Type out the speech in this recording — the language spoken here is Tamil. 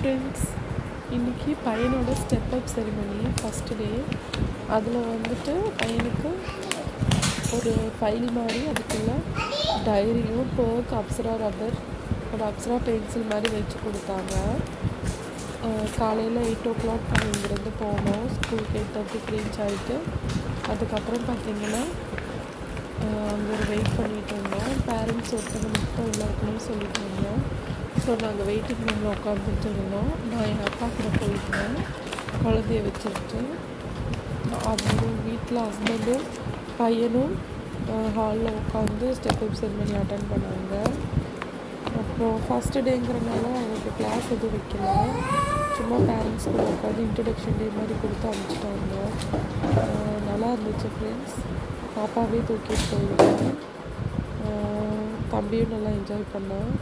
ஃப்ரெண்ட்ஸ் இன்றைக்கி பையனோட step up ceremony first day அதில் வந்துட்டு பையனுக்கு ஒரு ஃபைல் மாதிரி அதுக்குள்ளே டைரியும் பேர்க் அப்சரா ரப்பர் ஒரு அப்சரா பென்சில் மாதிரி வச்சு கொடுத்தாங்க. காலையில் எயிட் ஓ கிளாக் நாங்கள் இங்கேருந்து போனோம் ஸ்கூலுக்கு எயிட் தேர்ட்டிக்கு ரீச் ஆகிட்டு அதுக்கப்புறம் பார்த்தீங்கன்னா அங்கே ஒரு வெயிட் பண்ணிகிட்டு இருந்தோம். பேரண்ட்ஸ் ஒருத்தவங்க மட்டும் உள்ள இருக்கணும்னு சொல்லிட்டு ஸோ நாங்கள் வெயிட்டிங் ரூமில் உட்காந்துட்டு இருந்தோம். நான் எங்கள் அப்பா கூட போயிட்டேன். குழந்தைய வச்சுக்கிட்டு அவங்களும் வீட்டில் ஹஸ்பண்டும் பையனும் ஹாலில் உட்காந்து ஸ்டெப் அப் செரிமனி அட்டன் பண்ணாங்க. அப்புறம் ஃபஸ்ட்டு டேங்கிறனால அவங்களுக்கு கிளாஸ் எதுவும் வைக்கல. சும்மா பேரண்ட்ஸ் கூட உட்காந்து இன்ட்ரடக்ஷன் டே மாதிரி கொடுத்து அனுப்பிச்சிட்டாங்க. நல்லா இருந்துச்சு ஃப்ரெண்ட்ஸ் பாப்பாவே தூக்கிட்டு போயிருக்கேன் தம்பியும் நல்லா என்ஜாய் பண்ணான்.